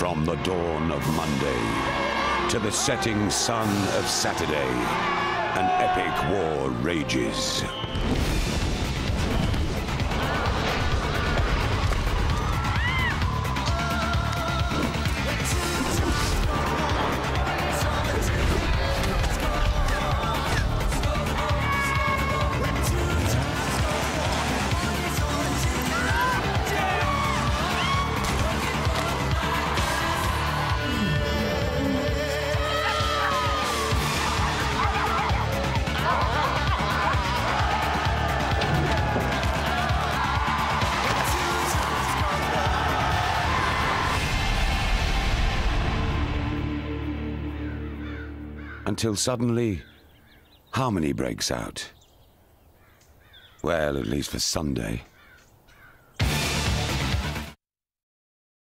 From the dawn of Monday to the setting sun of Saturday, an epic war rages. Until suddenly, harmony breaks out. Well, at least for Sunday.